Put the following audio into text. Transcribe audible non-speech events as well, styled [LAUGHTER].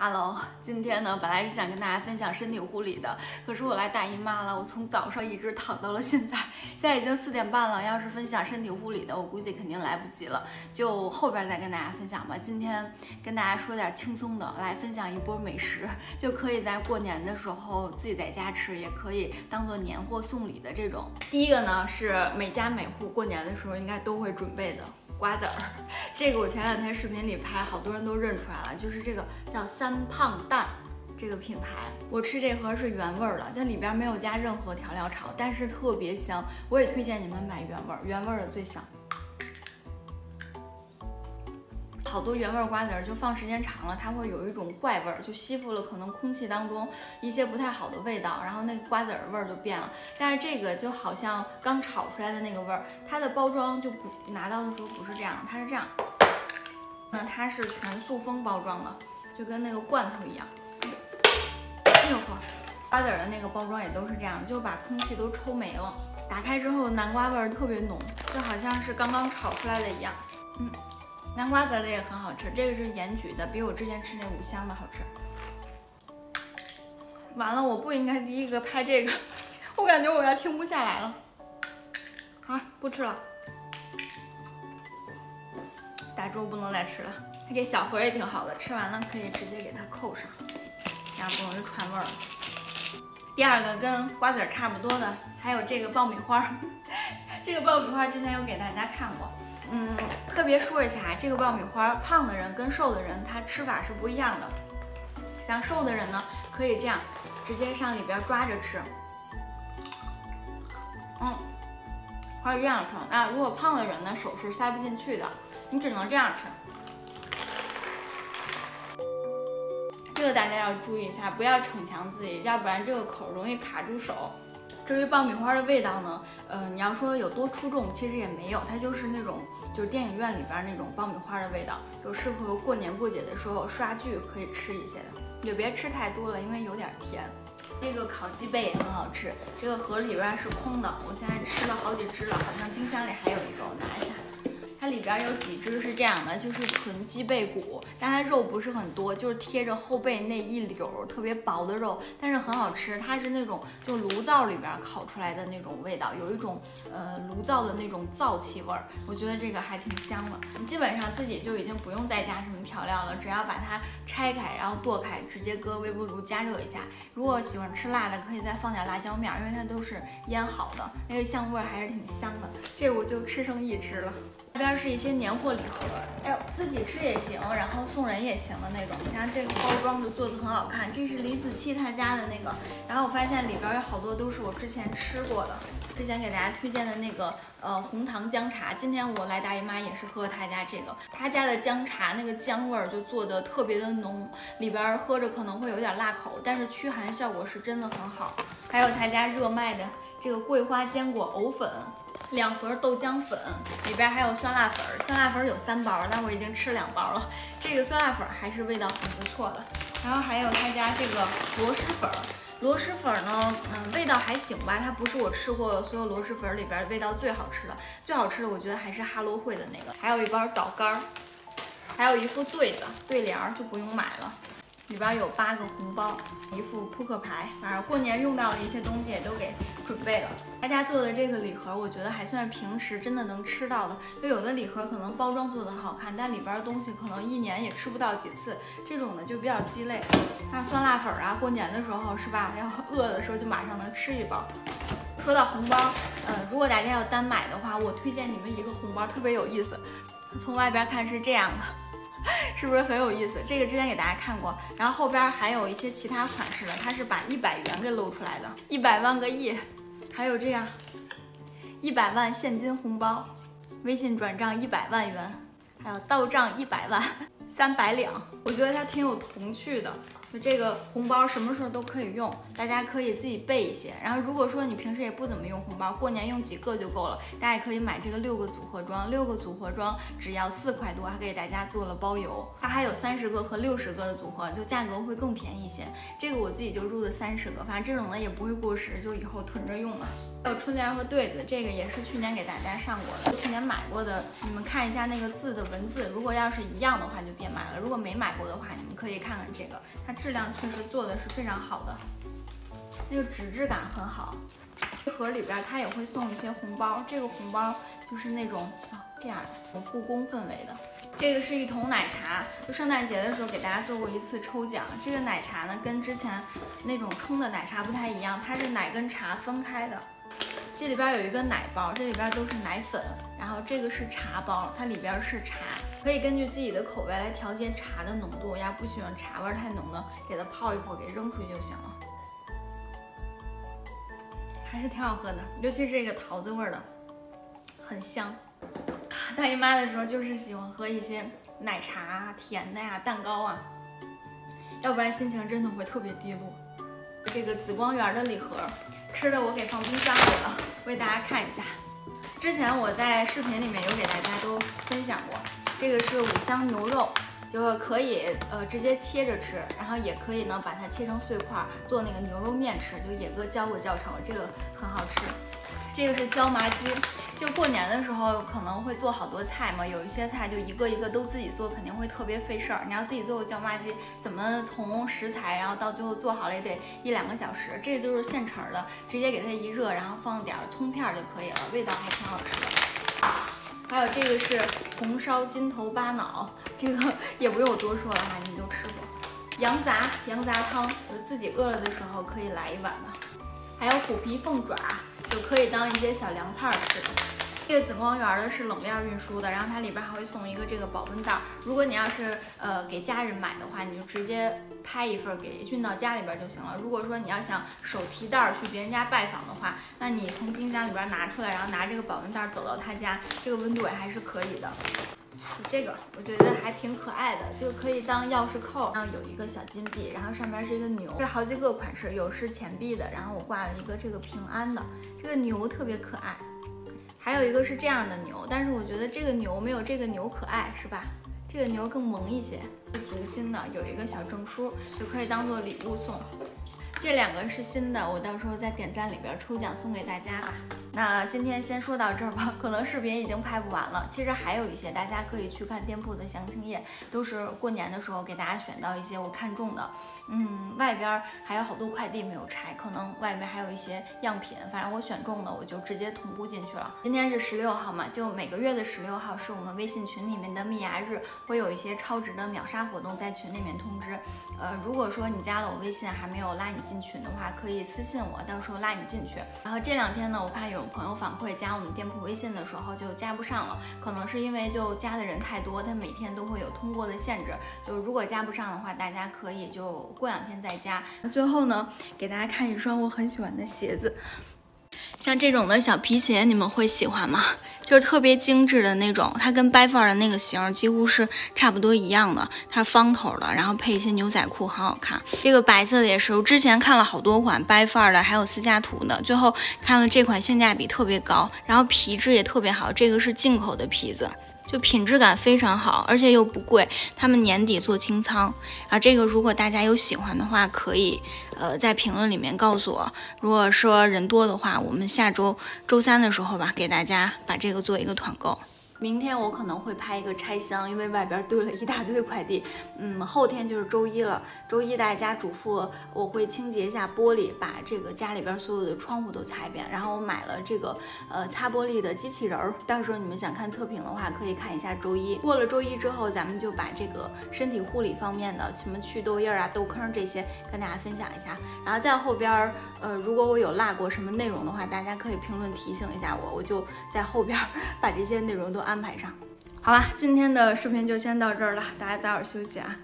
Hello，今天呢，本来是想跟大家分享身体护理的，可是我来大姨妈了，我从早上一直躺到了现在，[LAUGHS] 现在已经四点半了。要是分享身体护理的，我估计肯定来不及了，就后边再跟大家分享吧。今天跟大家说点轻松的，来分享一波美食，[LAUGHS] 就可以在过年的时候自己在家吃，也可以当做年货送礼的这种。第一个呢，是每家每户过年的时候应该都会准备的。瓜子儿，[LAUGHS] 这个我前两天视频里拍，好多人都认出来了，就是这个叫三胖蛋这个品牌。我吃这盒是原味儿的，它里边没有加任何调料炒，但是特别香。我也推荐你们买原味儿，原味儿的最香。好多原味瓜子儿就放时间长了，它会有一种怪味儿，就吸附了可能空气当中一些不太好的味道，然后那个瓜子儿味儿就变了。但是这个就好像刚炒出来的那个味儿，它的包装就不拿到的时候不是这样，它是这样。那它是全塑封包装的，就跟那个罐头一样。哎呦呵，瓜子儿的那个包装也都是这样，就把空气都抽没了。打开之后南瓜味儿特别浓，就好像是刚刚炒出来的一样。嗯。南瓜子的也很好吃，这个是盐焗的，比我之前吃那五香的好吃。完了，我不应该第一个拍这个，我感觉我要停不下来了。好，不吃了。大周不能再吃了。这小盒也挺好的，吃完了可以直接给它扣上，这样不容易串味儿。第二个跟瓜子差不多的，还有这个爆米花。[LAUGHS] 这个爆米花之前有给大家看过。嗯，特别说一下，这个爆米花，胖的人跟瘦的人他吃法是不一样的。像瘦的人呢，可以这样直接上里边抓着吃，嗯，还有这样吃。那如果胖的人呢，手是塞不进去的，你只能这样吃。这个大家要注意一下，不要逞强自己，要不然这个口容易卡住手。至于爆米花的味道呢，呃，你要说有多出众，其实也没有，它就是那种就是电影院里边那种爆米花的味道，就适合过年过节的时候刷剧可以吃一些的，也别吃太多了，因为有点甜。这个烤鸡贝也很好吃，这个盒里边是空的，我现在吃了好几只了，好像冰箱里还有一个，我拿一下。里边有几只是这样的，就是纯鸡背骨，但它肉不是很多，就是贴着后背那一绺特别薄的肉，但是很好吃。它是那种就炉灶里边烤出来的那种味道，有一种呃炉灶的那种灶气味儿，我觉得这个还挺香的。基本上自己就已经不用再加什么调料了，只要把它拆开，然后剁开，直接搁微波炉加热一下。如果喜欢吃辣的，可以再放点辣椒面，因为它都是腌好的，那个香味儿还是挺香的。这我就吃剩一只了。这边是一些年货礼盒，哎呦，自己吃也行，然后送人也行的那种。你看这个包装就做的很好看，这是李子柒他家的那个。然后我发现里边有好多都是我之前吃过的，之前给大家推荐的那个呃红糖姜茶。今天我来大姨妈也是喝他家这个，他家的姜茶那个姜味儿就做的特别的浓，里边喝着可能会有点辣口，但是驱寒效果是真的很好。还有他家热卖的这个桂花坚果藕粉。两盒豆浆粉，里边还有酸辣粉，酸辣粉有三包，但我已经吃两包了。这个酸辣粉还是味道很不错的。然后还有他家这个螺蛳粉，螺蛳粉呢，嗯，味道还行吧，它不是我吃过所有螺蛳粉里边味道最好吃的，最好吃的我觉得还是哈罗汇的那个。还有一包枣干，还有一副对子对联就不用买了。里边有八个红包，一副扑克牌，反正过年用到的一些东西也都给准备了。大家做的这个礼盒，我觉得还算是平时真的能吃到的。就有的礼盒可能包装做的很好看，但里边的东西可能一年也吃不到几次，这种的就比较鸡肋。像酸辣粉啊，过年的时候是吧？要 [LAUGHS] 饿的时候就马上能吃一包。说到红包，呃，如果大家要单买的话，我推荐你们一个红包，特别有意思。从外边看是这样的。[LAUGHS] 是不是很有意思？这个之前给大家看过，然后后边还有一些其他款式的，它是把一百元给露出来的，一百万个亿，还有这样一百万现金红包，微信转账一百万元，还有到账一百万，三百两，我觉得它挺有童趣的。就这个红包什么时候都可以用，大家可以自己备一些。然后如果说你平时也不怎么用红包，过年用几个就够了。大家也可以买这个六个组合装，六个组合装只要四块多，还给大家做了包邮。它还有三十个和六十个的组合，就价格会更便宜一些。这个我自己就入的三十个，反正这种的也不会过时，就以后囤着用嘛。还有春联和对子，这个也是去年给大家上过的，去年买过的。你们看一下那个字的文字，如果要是一样的话就别买了。如果没买过的话，你们可以看看这个，它质量确实做的是非常好的，那个纸质感很好。这盒里边它也会送一些红包，这个红包就是那种啊这样的，故宫氛围的。这个是一桶奶茶，就圣诞节的时候给大家做过一次抽奖。这个奶茶呢，跟之前那种冲的奶茶不太一样，它是奶跟茶分开的。这里边有一个奶包，这里边都是奶粉，然后这个是茶包，它里边是茶，可以根据自己的口味来调节茶的浓度。要不喜欢茶味太浓的，给它泡一会儿，给扔出去就行了。还是挺好喝的，尤其是这个桃子味的，很香。[LAUGHS] 大姨妈的时候就是喜欢喝一些奶茶、甜的呀、蛋糕啊，要不然心情真的会特别低落。这个紫光园的礼盒，吃的我给放冰箱里了，为大家看一下。之前我在视频里面有给大家都分享过，这个是五香牛肉，就可以呃直接切着吃，然后也可以呢把它切成碎块做那个牛肉面吃，就野哥教过教程，这个很好吃。这个是椒麻鸡，就过年的时候可能会做好多菜嘛，有一些菜就一个一个都自己做，肯定会特别费事儿。你要自己做个椒麻鸡，怎么从食材然后到最后做好了也得一两个小时。这个就是现成的，直接给它一热，然后放点葱片就可以了，味道还挺好吃的。还有这个是红烧金头巴脑，这个也不用我多说了哈，你们都吃过。羊杂羊杂汤，就自己饿了的时候可以来一碗的。还有虎皮凤爪。就可以当一些小凉菜吃。这个紫光园的是冷链运输的，然后它里边还会送一个这个保温袋。如果你要是呃给家人买的话，你就直接拍一份给运到家里边就行了。如果说你要想手提袋去别人家拜访的话，那你从冰箱里边拿出来，然后拿这个保温袋走到他家，这个温度也还是可以的。就这个，我觉得还挺可爱的，就可以当钥匙扣。然后有一个小金币，然后上边是一个牛，这好几个款式，有是钱币的，然后我挂了一个这个平安的，这个牛特别可爱。还有一个是这样的牛，但是我觉得这个牛没有这个牛可爱，是吧？这个牛更萌一些，是足金的，有一个小证书，就可以当做礼物送。这两个是新的，我到时候在点赞里边抽奖送给大家吧。那今天先说到这儿吧，可能视频已经拍不完了。其实还有一些，大家可以去看店铺的详情页，都是过年的时候给大家选到一些我看中的。嗯，外边还有好多快递没有拆，可能外面还有一些样品，反正我选中的我就直接同步进去了。今天是十六号嘛，就每个月的十六号是我们微信群里面的蜜芽日，会有一些超值的秒杀活动在群里面通知。呃，如果说你加了我微信还没有拉你进群的话，可以私信我，到时候拉你进去。然后这两天呢，我看有朋友反馈加我们店铺微信的时候就加不上了，可能是因为就加的人太多，他每天都会有通过的限制。就如果加不上的话，大家可以就过两天再加。那最后呢，给大家看一双我很喜欢的鞋子。像这种的小皮鞋，你们会喜欢吗？就是特别精致的那种，它跟 Bifar 的那个型几乎是差不多一样的，它是方头的，然后配一些牛仔裤，很好看。这个白色的也是，我之前看了好多款 Bifar 的，还有思加图的，最后看了这款性价比特别高，然后皮质也特别好，这个是进口的皮子。就品质感非常好，而且又不贵。他们年底做清仓啊，这个如果大家有喜欢的话，可以呃在评论里面告诉我。如果说人多的话，我们下周周三的时候吧，给大家把这个做一个团购。明天我可能会拍一个拆箱，因为外边堆了一大堆快递。嗯，后天就是周一了，周一大家嘱咐我会清洁一下玻璃，把这个家里边所有的窗户都擦一遍。然后我买了这个呃擦玻璃的机器人儿，到时候你们想看测评的话，可以看一下周一。过了周一之后，咱们就把这个身体护理方面的，什么去痘印啊、痘坑这些跟大家分享一下。然后在后边儿，呃，如果我有落过什么内容的话，大家可以评论提醒一下我，我就在后边 [LAUGHS] 把这些内容都。安排上，好了，今天的视频就先到这儿了，大家早点休息啊。